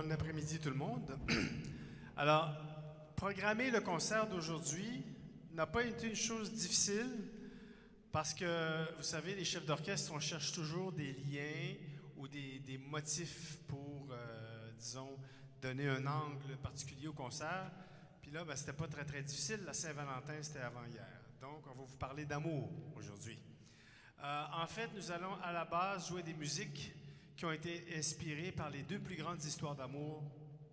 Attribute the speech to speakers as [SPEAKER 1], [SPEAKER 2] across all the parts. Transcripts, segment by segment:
[SPEAKER 1] Bon après-midi tout le monde. Alors, programmer le concert d'aujourd'hui n'a pas été une chose difficile parce que, vous savez, les chefs d'orchestre, on cherche toujours des liens ou des, des motifs pour, euh, disons, donner un angle particulier au concert. Puis là, ben, c'était pas très, très difficile. La Saint-Valentin, c'était avant hier. Donc, on va vous parler d'amour aujourd'hui. Euh, en fait, nous allons à la base jouer des musiques qui ont été inspirées par les deux plus grandes histoires d'amour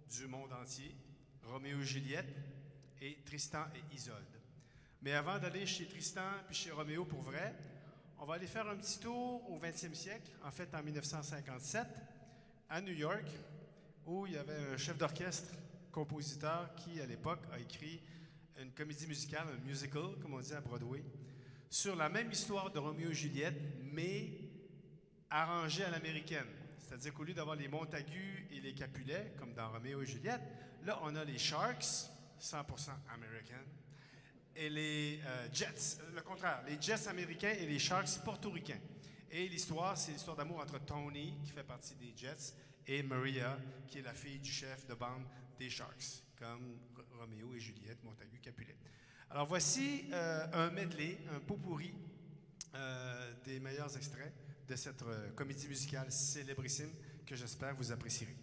[SPEAKER 1] du monde entier, Roméo et Juliette et Tristan et Isolde. Mais avant d'aller chez Tristan puis chez Roméo pour vrai, on va aller faire un petit tour au 20e siècle, en fait en 1957, à New York, où il y avait un chef d'orchestre, compositeur, qui à l'époque a écrit une comédie musicale, un musical, comme on dit à Broadway, sur la même histoire de Roméo et Juliette, mais arrangée à l'américaine. C'est-à-dire qu'au lieu d'avoir les Montagu et les Capulet, comme dans Roméo et Juliette, là, on a les Sharks, 100% américains, et les euh, Jets, le contraire, les Jets américains et les Sharks portoricains. Et l'histoire, c'est l'histoire d'amour entre Tony, qui fait partie des Jets, et Maria, qui est la fille du chef de bande des Sharks, comme Roméo et Juliette, Montagu, Capulet. Alors voici euh, un medley, un pot pourri euh, des meilleurs extraits de cette euh, comédie musicale célébrissime que j'espère vous apprécierez.